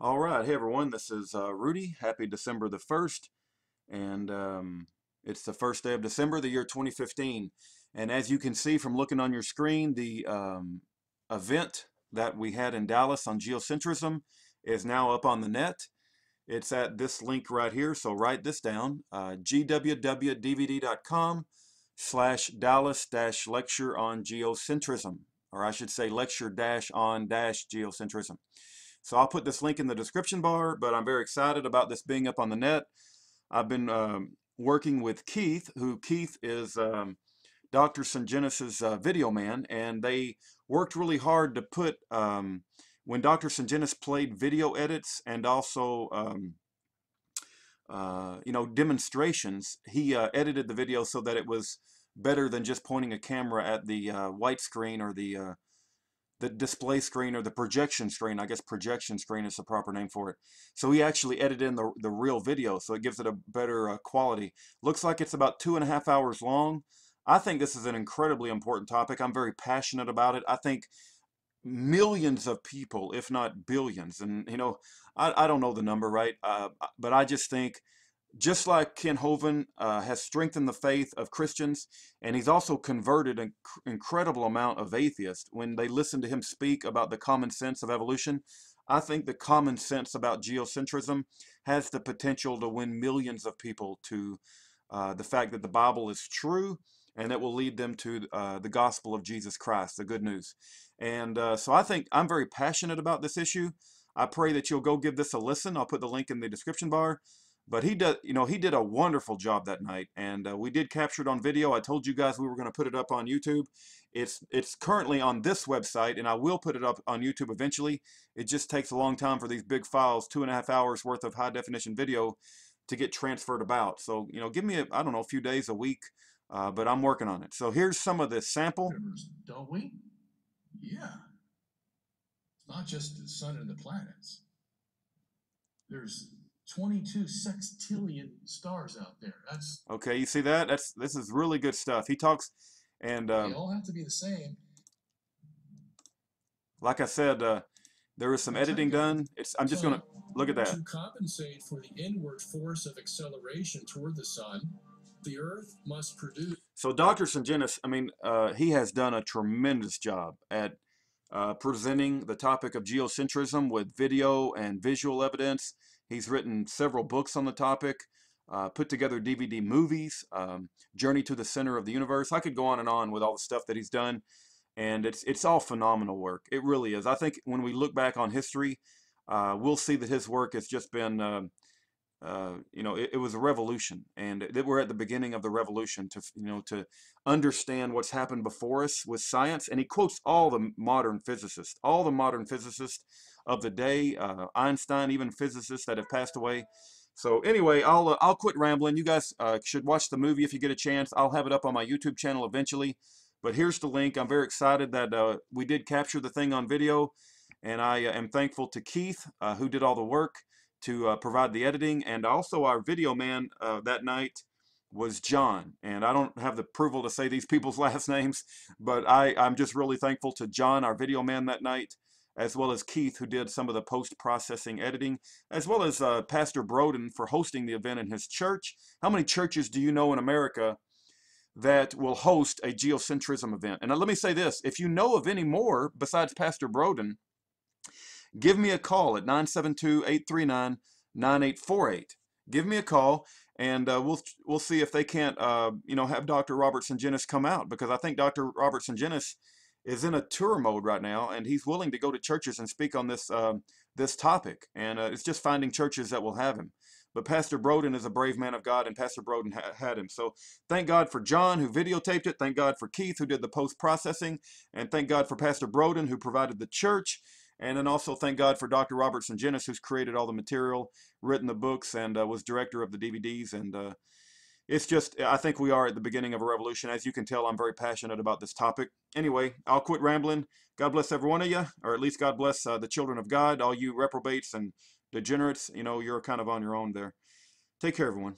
All right, hey everyone, this is uh, Rudy. Happy December the 1st, and um, it's the first day of December, the year 2015. And as you can see from looking on your screen, the um, event that we had in Dallas on geocentrism is now up on the net. It's at this link right here, so write this down, uh, gwwdvd.com slash Dallas dash lecture on geocentrism, or I should say lecture dash on dash geocentrism. So I'll put this link in the description bar, but I'm very excited about this being up on the net. I've been um, working with Keith, who Keith is um, Dr. Sungenis's uh, video man, and they worked really hard to put, um, when Dr. Sungenis played video edits and also, um, uh, you know, demonstrations, he uh, edited the video so that it was better than just pointing a camera at the uh, white screen or the uh, the display screen or the projection screen. I guess projection screen is the proper name for it. So he actually edited in the, the real video, so it gives it a better uh, quality. Looks like it's about two and a half hours long. I think this is an incredibly important topic. I'm very passionate about it. I think millions of people, if not billions, and you know, I, I don't know the number, right? Uh, but I just think just like Kent Hovind uh, has strengthened the faith of Christians, and he's also converted an incredible amount of atheists when they listen to him speak about the common sense of evolution. I think the common sense about geocentrism has the potential to win millions of people to uh, the fact that the Bible is true and that will lead them to uh, the gospel of Jesus Christ, the good news. And uh, so I think I'm very passionate about this issue. I pray that you'll go give this a listen. I'll put the link in the description bar. But he did, you know, he did a wonderful job that night, and uh, we did capture it on video. I told you guys we were going to put it up on YouTube. It's it's currently on this website, and I will put it up on YouTube eventually. It just takes a long time for these big files, two and a half hours worth of high definition video, to get transferred about. So you know, give me I don't know a few days, a week, uh, but I'm working on it. So here's some of the sample. Don't we? Yeah. It's not just the sun and the planets. There's 22 sextillion stars out there. That's okay. You see that? That's this is really good stuff. He talks, and um, they all have to be the same. Like I said, uh, there was some editing done. It's I'm just gonna look at that. To compensate for the inward force of acceleration toward the sun, the Earth must produce. So Dr. Sungenis, I mean, uh, he has done a tremendous job at uh, presenting the topic of geocentrism with video and visual evidence. He's written several books on the topic, uh, put together DVD movies, um, Journey to the Center of the Universe. I could go on and on with all the stuff that he's done, and it's it's all phenomenal work. It really is. I think when we look back on history, uh, we'll see that his work has just been, um, uh, you know, it, it, was a revolution, and that we're at the beginning of the revolution to, you know, to understand what's happened before us with science. And he quotes all the modern physicists, all the modern physicists of the day, uh, Einstein, even physicists that have passed away. So anyway, I'll uh, I'll quit rambling. You guys uh, should watch the movie if you get a chance. I'll have it up on my YouTube channel eventually. But here's the link. I'm very excited that uh, we did capture the thing on video, and I am thankful to Keith who did all the work to uh, provide the editing, and also our video man uh, that night was John. And I don't have the approval to say these people's last names, but I, I'm just really thankful to John, our video man that night as well as Keith, who did some of the post-processing editing, as well as uh, Pastor Broden for hosting the event in his church. How many churches do you know in America that will host a geocentrism event? And uh, let me say this, if you know of any more besides Pastor Broden, give me a call at 972-839-9848. Give me a call and uh, we'll we'll see if they can't uh, you know have Dr. Robertson Sungenis come out because I think Dr. Robertson Sungenis is in a tour mode right now, and he's willing to go to churches and speak on this um, this topic. And uh, it's just finding churches that will have him. But Pastor Broden is a brave man of God, and Pastor Broden ha had him. So thank God for John, who videotaped it. Thank God for Keith, who did the post processing. And thank God for Pastor Broden, who provided the church. And then also thank God for Dr. Robert Sungenis, who's created all the material, written the books, and uh, was director of the DVDs. And uh, it's just, I think we are at the beginning of a revolution. As you can tell, I'm very passionate about this topic. Anyway, I'll quit rambling. God bless every one of you, or at least God bless uh, the children of God, all you reprobates and degenerates. You know, you're kind of on your own there. Take care, everyone.